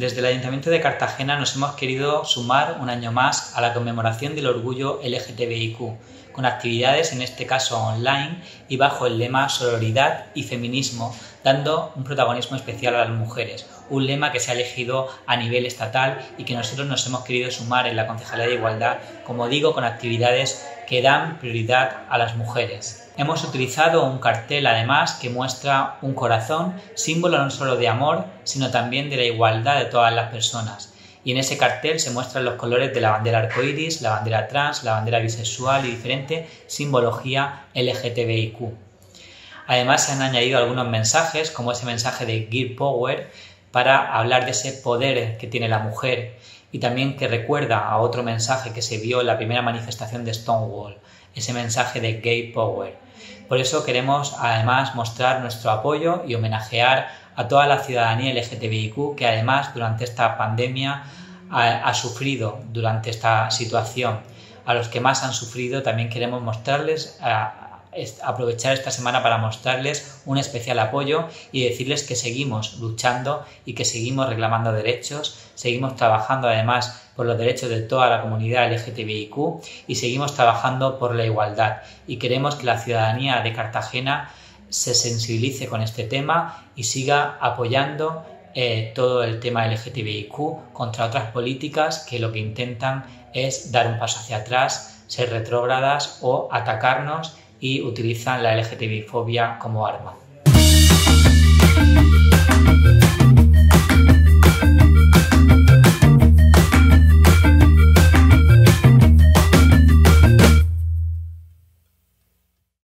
desde el Ayuntamiento de Cartagena nos hemos querido sumar un año más a la conmemoración del orgullo LGTBIQ, con actividades en este caso online y bajo el lema Sororidad y Feminismo, dando un protagonismo especial a las mujeres, un lema que se ha elegido a nivel estatal y que nosotros nos hemos querido sumar en la Concejalía de Igualdad, como digo, con actividades que dan prioridad a las mujeres. Hemos utilizado un cartel además que muestra un corazón, símbolo no solo de amor, sino también de la igualdad de todas las personas. Y en ese cartel se muestran los colores de la bandera arcoiris, la bandera trans, la bandera bisexual y diferente simbología LGTBIQ. Además se han añadido algunos mensajes, como ese mensaje de Gear Power, para hablar de ese poder que tiene la mujer y también que recuerda a otro mensaje que se vio en la primera manifestación de Stonewall, ese mensaje de Gay Power. Por eso queremos además mostrar nuestro apoyo y homenajear a toda la ciudadanía LGTBIQ que además durante esta pandemia ha, sufrido durante esta situación. A los que más han sufrido también queremos mostrarles aprovechar esta semana para mostrarles un especial apoyo y decirles que seguimos luchando y que seguimos reclamando derechos, seguimos trabajando además por los derechos de toda la comunidad LGTBIQ y seguimos trabajando por la igualdad. Y queremos que la ciudadanía de Cartagena se sensibilice con este tema y siga apoyando eh, todo el tema LGTBIQ contra otras políticas que lo que intentan es dar un paso hacia atrás, ser retrógradas o atacarnos y utilizan la LGTBI fobia como arma.